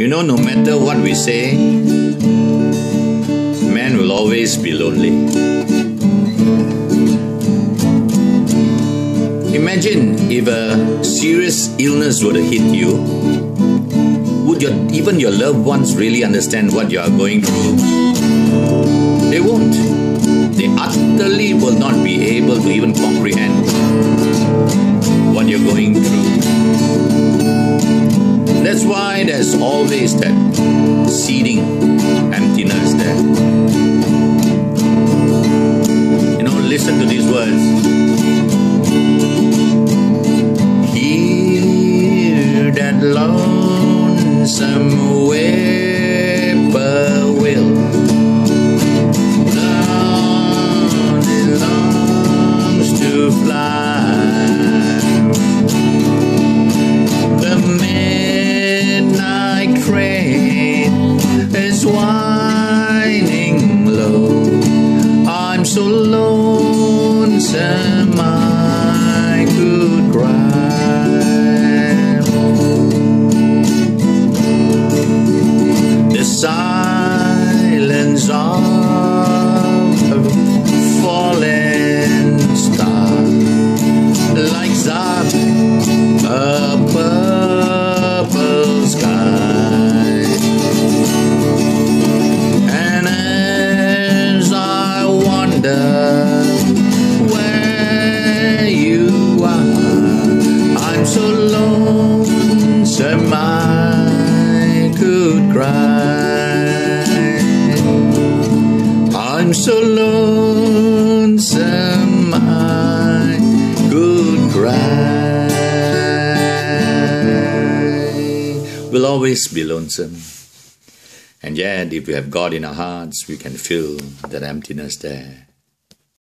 You know, no matter what we say, man will always be lonely. Imagine if a serious illness were to hit you. Would your, even your loved ones really understand what you are going through? They won't. They utterly will not be able to even comprehend That's why always that seeding emptiness there. You know, listen to these words. Hear that lonesome lonesome I could cry. I'm so lonesome I could cry. We'll always be lonesome. And yet, if we have God in our hearts, we can fill that emptiness there.